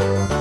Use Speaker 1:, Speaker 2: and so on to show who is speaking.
Speaker 1: Thank you.